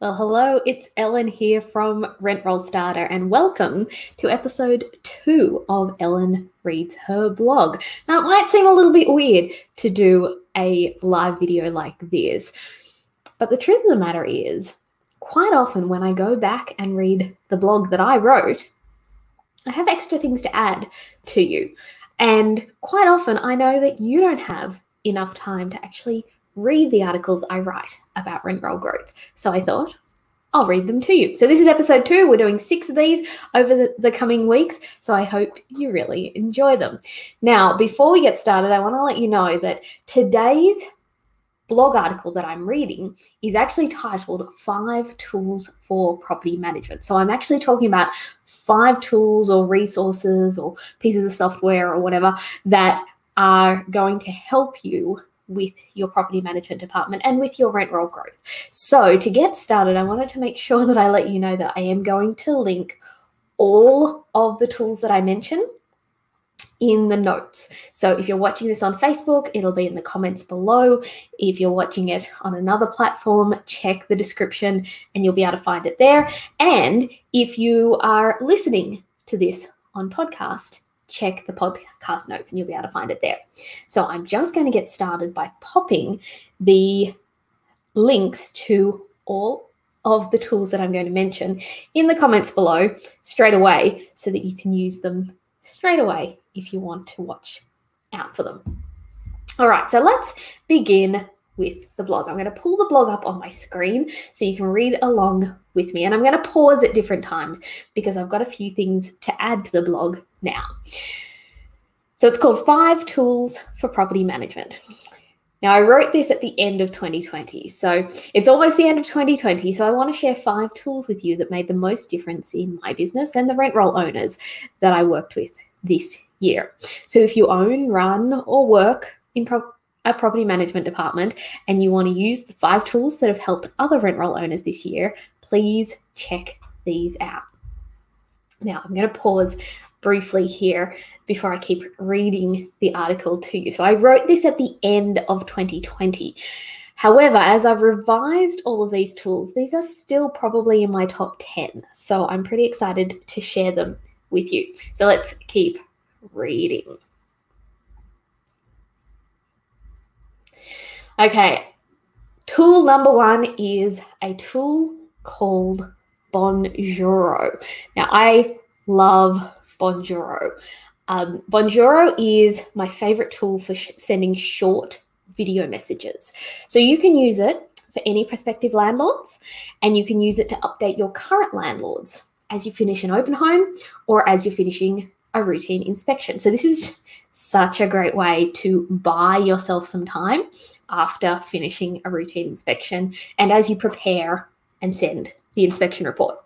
Well, hello, it's Ellen here from Rent Roll Starter, and welcome to episode two of Ellen Reads Her Blog. Now, it might seem a little bit weird to do a live video like this, but the truth of the matter is, quite often when I go back and read the blog that I wrote, I have extra things to add to you. And quite often, I know that you don't have enough time to actually read the articles I write about rent roll growth. So I thought, I'll read them to you. So this is episode two. We're doing six of these over the, the coming weeks. So I hope you really enjoy them. Now, before we get started, I want to let you know that today's blog article that I'm reading is actually titled Five Tools for Property Management. So I'm actually talking about five tools or resources or pieces of software or whatever that are going to help you with your property management department and with your rent roll growth. So, to get started, I wanted to make sure that I let you know that I am going to link all of the tools that I mention in the notes. So if you're watching this on Facebook, it'll be in the comments below. If you're watching it on another platform, check the description and you'll be able to find it there. And if you are listening to this on podcast, check the podcast notes and you'll be able to find it there. So I'm just going to get started by popping the links to all of the tools that I'm going to mention in the comments below straight away so that you can use them straight away if you want to watch out for them. All right, so let's begin with the blog. I'm going to pull the blog up on my screen so you can read along with me. And I'm going to pause at different times because I've got a few things to add to the blog now. So it's called Five Tools for Property Management. Now, I wrote this at the end of 2020. So it's almost the end of 2020. So I want to share five tools with you that made the most difference in my business and the rent roll owners that I worked with this year. So if you own, run, or work in pro- a property management department and you want to use the five tools that have helped other rent roll owners this year, please check these out. Now, I'm going to pause briefly here before I keep reading the article to you. So, I wrote this at the end of 2020. However, as I've revised all of these tools, these are still probably in my top 10. So, I'm pretty excited to share them with you. So, let's keep reading. Okay, tool number one is a tool called Bonjoro. Now, I love Bonjoro. Um, Bonjoro is my favorite tool for sh- sending short video messages. So you can use it for any prospective landlords, and you can use it to update your current landlords as you finish an open home or as you're finishing a routine inspection. So this is such a great way to buy yourself some time after finishing a routine inspection and as you prepare and send the inspection report.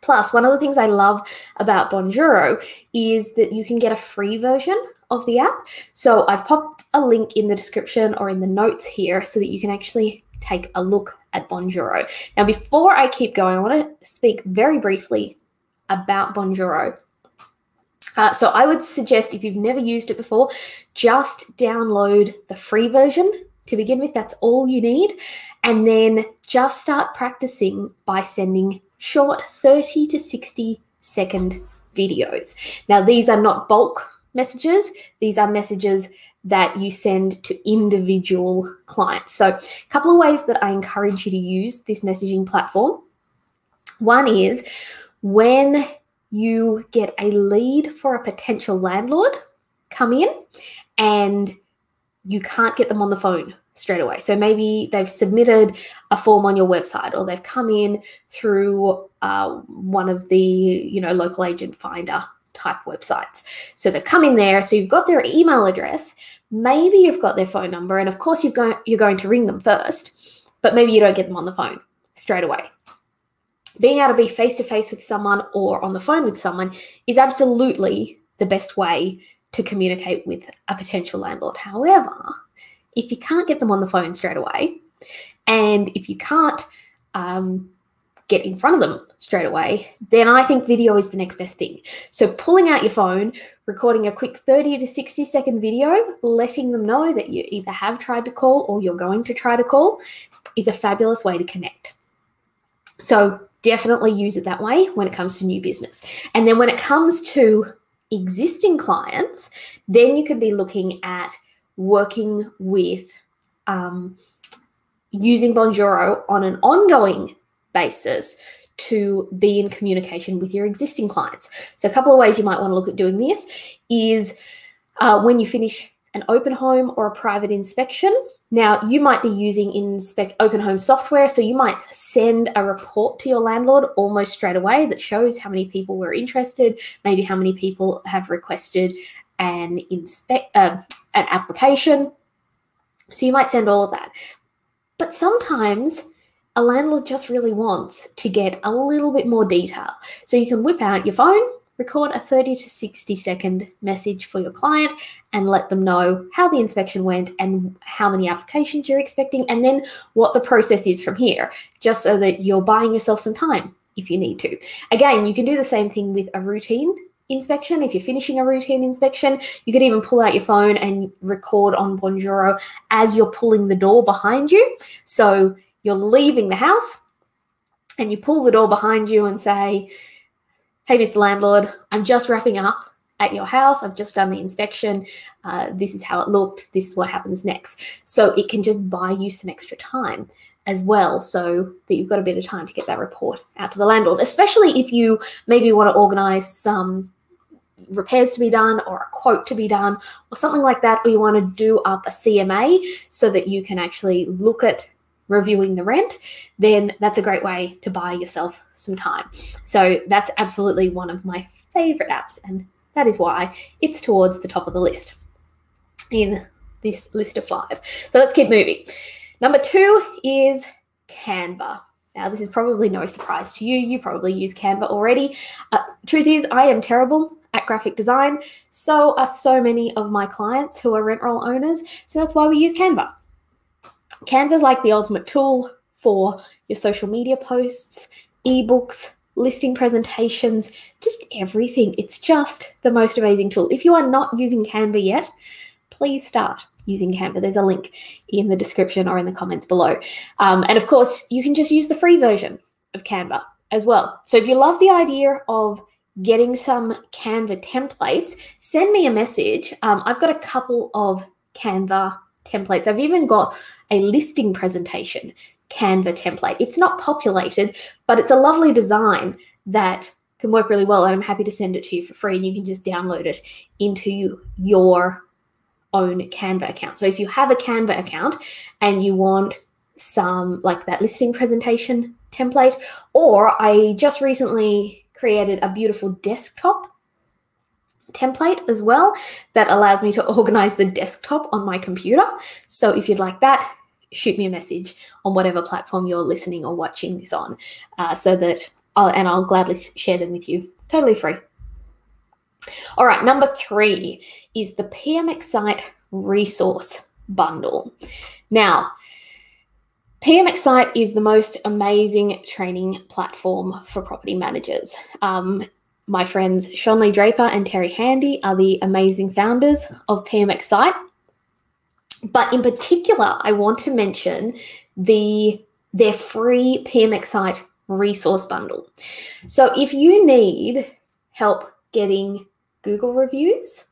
Plus, one of the things I love about Bonjoro is that you can get a free version of the app. So I've popped a link in the description or in the notes here so that you can actually take a look at Bonjoro. Now, before I keep going, I want to speak very briefly about Bonjoro. Uh, so I would suggest if you've never used it before, just download the free version to begin with. That's all you need. And then just start practicing by sending short 30 to 60 second videos. Now, these are not bulk messages, these are messages that you send to individual clients. So, a couple of ways that I encourage you to use this messaging platform. One is when you get a lead for a potential landlord come in and you can't get them on the phone straight away. So maybe they've submitted a form on your website or they've come in through uh, one of the, you know, local agent finder type websites. So they've come in there, so you've got their email address, maybe you've got their phone number, and of course you've you're going to ring them first, but maybe you don't get them on the phone straight away. Being able to be face to face with someone or on the phone with someone is absolutely the best way to communicate with a potential landlord. However, if you can't get them on the phone straight away, and if you can't um, get in front of them straight away, then I think video is the next best thing. So, pulling out your phone, recording a quick 30 to 60 second video, letting them know that you either have tried to call or you're going to try to call is a fabulous way to connect. So definitely use it that way when it comes to new business. And then when it comes to existing clients, then you could be looking at working with um, using Bonjoro on an ongoing basis to be in communication with your existing clients. So, a couple of ways you might want to look at doing this is uh, when you finish an open home or a private inspection. Now, you might be using inspect open home software, so you might send a report to your landlord almost straight away that shows how many people were interested, maybe how many people have requested an inspect uh, an application. So you might send all of that. But sometimes a landlord just really wants to get a little bit more detail. So you can whip out your phone, record a 30 to 60 second message for your client and let them know how the inspection went and how many applications you're expecting and then what the process is from here, just so that you're buying yourself some time if you need to. Again, you can do the same thing with a routine inspection. If you're finishing a routine inspection, you could even pull out your phone and record on Bonjoro as you're pulling the door behind you. So you're leaving the house and you pull the door behind you and say, Hey, Mr. Landlord, I'm just wrapping up at your house. I've just done the inspection. Uh, this is how it looked. This is what happens next. So it can just buy you some extra time as well so that you've got a bit of time to get that report out to the landlord, especially if you maybe want to organize some repairs to be done or a quote to be done or something like that, or you want to do up a CMA so that you can actually look at reviewing the rent, then that's a great way to buy yourself some time. So that's absolutely one of my favorite apps, and that is why it's towards the top of the list in this list of five. So let's keep moving. Number two is Canva. Now, this is probably no surprise to you. You probably use Canva already. Uh, truth is, I am terrible at graphic design. So are so many of my clients who are rent roll owners. So that's why we use Canva. Canva is like the ultimate tool for your social media posts, ebooks, listing presentations, just everything. It's just the most amazing tool. If you are not using Canva yet, please start using Canva. There's a link in the description or in the comments below. Um, and of course, you can just use the free version of Canva as well. So if you love the idea of getting some Canva templates, send me a message. Um, I've got a couple of Canva templates. I've even got a listing presentation Canva template. It's not populated, but it's a lovely design that can work really well. And I'm happy to send it to you for free, and you can just download it into your own Canva account. So if you have a Canva account and you want some like that listing presentation template, or I just recently created a beautiful desktop template as well that allows me to organize the desktop on my computer. So if you'd like that, shoot me a message on whatever platform you're listening or watching this on uh, so that I'll, and I'll gladly share them with you totally free. All right, number three is the pmXcite resource bundle. Now, pmXcite is the most amazing training platform for property managers. Um, my friends Sean Lee Draper and Terry Handy are the amazing founders of pmXcite. But in particular, I want to mention the their free pmXcite resource bundle. So if you need help getting Google reviews,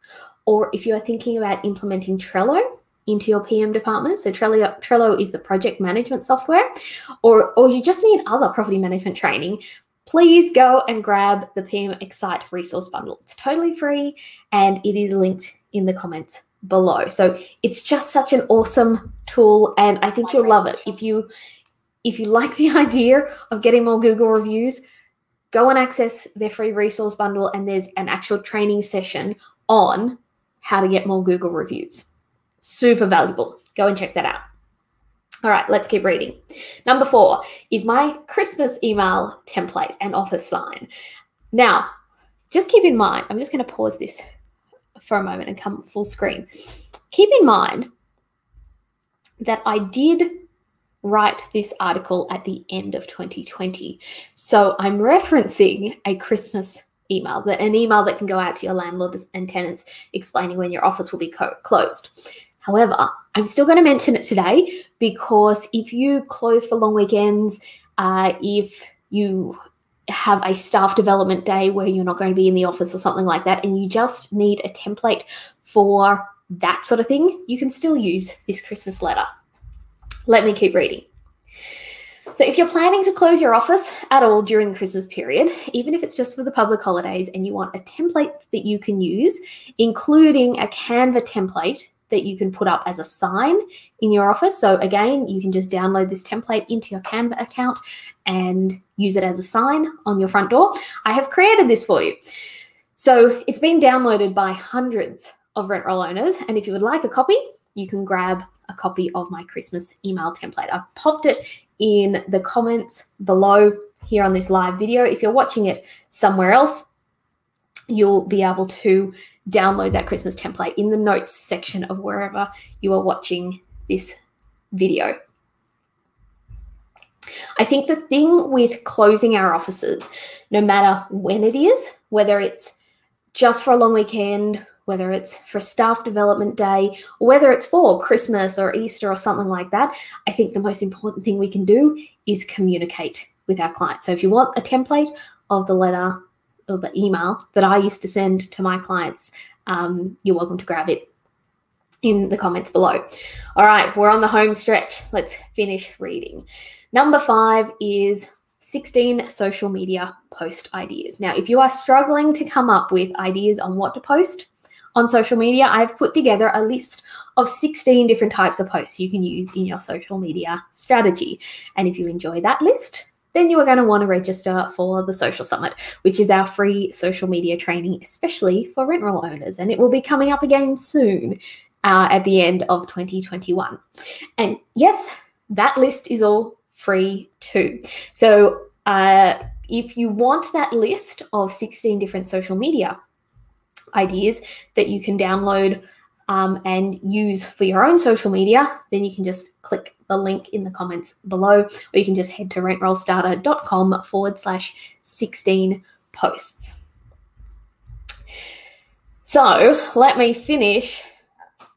or if you are thinking about implementing Trello into your PM department, so Trello, Trello is the project management software, or, or you just need other property management training, please go and grab the pmXcite resource bundle. It's totally free and it is linked in the comments below. So it's just such an awesome tool and I think you'll love it. If you if you like the idea of getting more Google reviews, go and access their free resource bundle and there's an actual training session on how to get more Google reviews. Super valuable. Go and check that out. All right, let's keep reading. Number four is my Christmas email template and office sign. Now, just keep in mind, I'm just going to pause this for a moment and come full screen. Keep in mind that I did write this article at the end of 2020. So I'm referencing a Christmas email, that an email that can go out to your landlords and tenants explaining when your office will be closed. However, I'm still going to mention it today because if you close for long weekends, uh, if you have a staff development day where you're not going to be in the office or something like that, and you just need a template for that sort of thing, you can still use this Christmas letter. Let me keep reading. So, if you're planning to close your office at all during the Christmas period, even if it's just for the public holidays and you want a template that you can use, including a Canva template that you can put up as a sign in your office. So, again, you can just download this template into your Canva account and use it as a sign on your front door. I have created this for you. So, it's been downloaded by hundreds of rent roll owners. And if you would like a copy, you can grab a copy of my Christmas email template. I've popped it in the comments below here on this live video. If you're watching it somewhere else, you'll be able to download that Christmas template in the notes section of wherever you are watching this video. I think the thing with closing our offices, no matter when it is, whether it's just for a long weekend, whether it's for staff development day, or whether it's for Christmas or Easter or something like that, I think the most important thing we can do is communicate with our clients. So if you want a template of the letter or the email that I used to send to my clients, um, you're welcome to grab it in the comments below. All right, we're on the home stretch. Let's finish reading. Number five is 16 social media post ideas. Now, if you are struggling to come up with ideas on what to post on social media, I've put together a list of 16 different types of posts you can use in your social media strategy. And if you enjoy that list, then you are going to want to register for the Social Summit, which is our free social media training, especially for rent roll owners. And it will be coming up again soon uh, at the end of 2021. And yes, that list is all free too. So uh, if you want that list of 16 different social media ideas that you can download um, and use for your own social media, then you can just click the link in the comments below, or you can just head to rentrollstarter.com forward slash 16 posts. So let me finish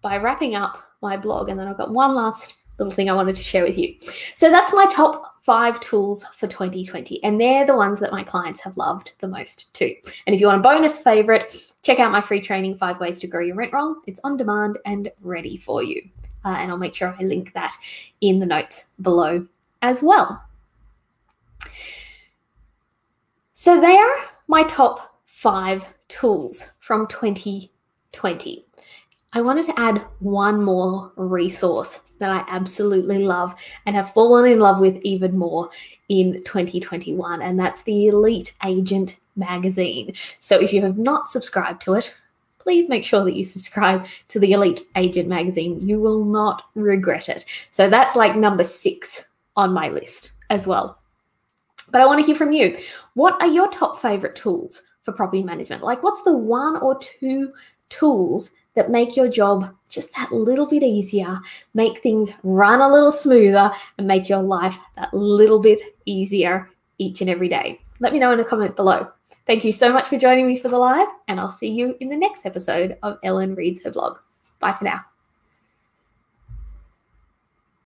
by wrapping up my blog, and then I've got one last little thing I wanted to share with you. So that's my top five tools for 2020, and they're the ones that my clients have loved the most too. And if you want a bonus favorite, check out my free training, Five Ways to Grow Your Rent Roll. It's on demand and ready for you uh, and I'll make sure I link that in the notes below as well. So, they are my top five tools from 2020. I wanted to add one more resource that I absolutely love and have fallen in love with even more in 2021, and that's the Elite Agent magazine. So, if you have not subscribed to it, please make sure that you subscribe to the Elite Agent magazine. You will not regret it. So that's like number six on my list as well. But I want to hear from you. What are your top favorite tools for property management? Like, what's the one or two tools that make your job just that little bit easier, make things run a little smoother, and make your life that little bit easier each and every day? Let me know in a comment below. Thank you so much for joining me for the live, and I'll see you in the next episode of Ellen Reads Her Blog. Bye for now.